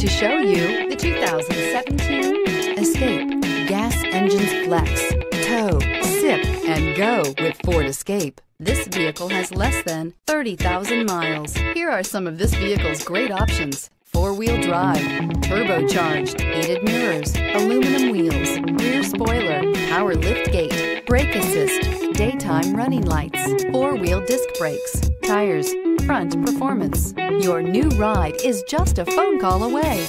to show you the 2017 Escape. Gas engines flex, tow, sip, and go with Ford Escape. This vehicle has less than 30,000 miles. Here are some of this vehicle's great options. Four-wheel drive, turbocharged, heated mirrors, aluminum wheels, rear spoiler, power lift gate, brake assist, daytime running lights, four-wheel disc brakes, tires, front performance. Your new ride is just a phone call away.